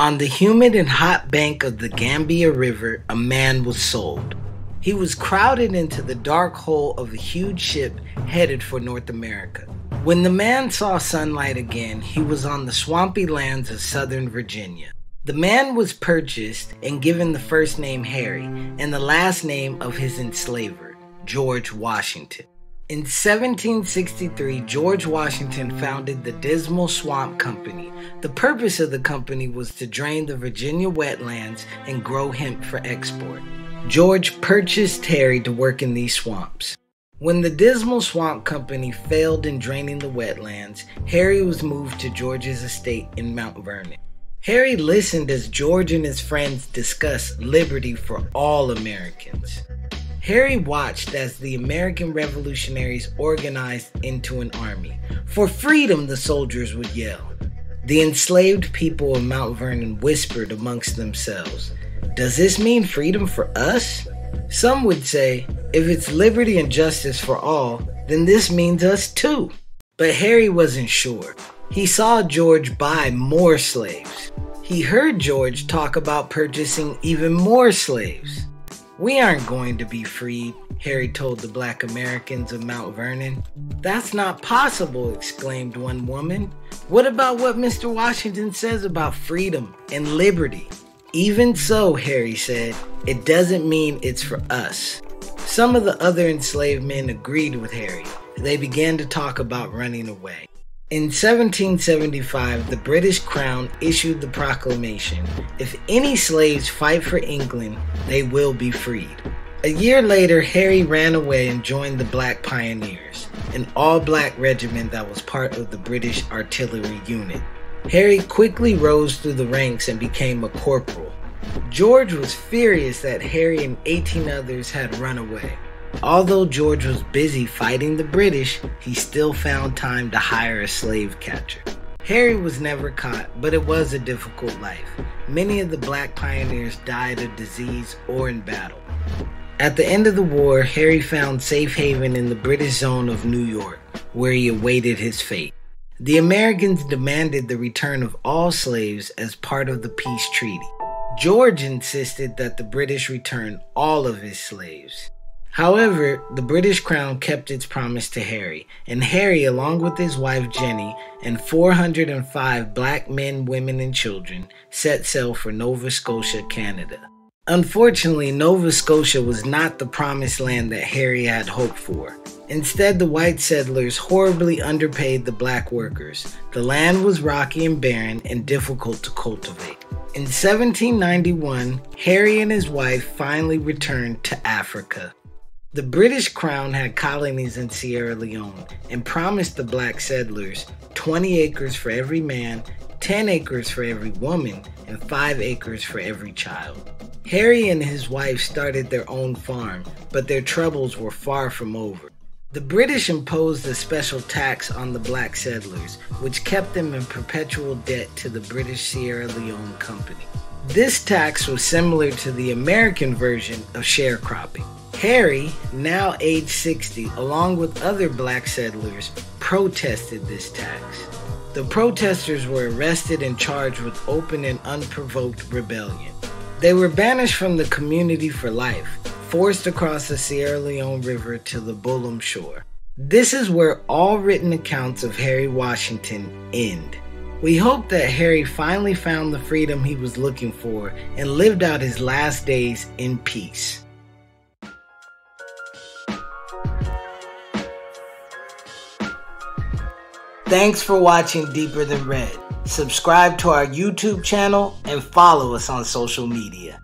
On the humid and hot bank of the Gambia River, a man was sold. He was crowded into the dark hull of a huge ship headed for North America. When the man saw sunlight again, he was on the swampy lands of southern Virginia. The man was purchased and given the first name Harry and the last name of his enslaver, George Washington. In 1763, George Washington founded the Dismal Swamp Company. The purpose of the company was to drain the Virginia wetlands and grow hemp for export. George purchased Harry to work in these swamps. When the Dismal Swamp Company failed in draining the wetlands, Harry was moved to George's estate in Mount Vernon. Harry listened as George and his friends discussed liberty for all Americans. Harry watched as the American revolutionaries organized into an army. For freedom, the soldiers would yell. The enslaved people of Mount Vernon whispered amongst themselves, Does this mean freedom for us? Some would say, if it's liberty and justice for all, then this means us too. But Harry wasn't sure. He saw George buy more slaves. He heard George talk about purchasing even more slaves. We aren't going to be freed, Harry told the black Americans of Mount Vernon. That's not possible, exclaimed one woman. What about what Mr. Washington says about freedom and liberty? Even so, Harry said, it doesn't mean it's for us. Some of the other enslaved men agreed with Harry. They began to talk about running away. In 1775, the British Crown issued the proclamation if any slaves fight for England, they will be freed. A year later, Harry ran away and joined the Black Pioneers, an all black regiment that was part of the British artillery unit. Harry quickly rose through the ranks and became a corporal. George was furious that Harry and 18 others had run away. Although George was busy fighting the British, he still found time to hire a slave catcher. Harry was never caught, but it was a difficult life. Many of the black pioneers died of disease or in battle. At the end of the war, Harry found safe haven in the British zone of New York, where he awaited his fate. The Americans demanded the return of all slaves as part of the peace treaty. George insisted that the British return all of his slaves. However, the British crown kept its promise to Harry, and Harry, along with his wife Jenny and 405 black men, women, and children, set sail for Nova Scotia, Canada. Unfortunately, Nova Scotia was not the promised land that Harry had hoped for. Instead, the white settlers horribly underpaid the black workers. The land was rocky and barren and difficult to cultivate. In 1791, Harry and his wife finally returned to Africa. The British Crown had colonies in Sierra Leone and promised the black settlers 20 acres for every man, 10 acres for every woman, and 5 acres for every child. Harry and his wife started their own farm, but their troubles were far from over. The British imposed a special tax on the black settlers, which kept them in perpetual debt to the British Sierra Leone Company. This tax was similar to the American version of sharecropping. Harry, now age 60, along with other black settlers, protested this tax. The protesters were arrested and charged with open and unprovoked rebellion. They were banished from the community for life, forced across the Sierra Leone River to the Bullom shore. This is where all written accounts of Harry Washington end. We hope that Harry finally found the freedom he was looking for and lived out his last days in peace. Thanks for watching Deeper Than Read. Subscribe to our YouTube channel and follow us on social media.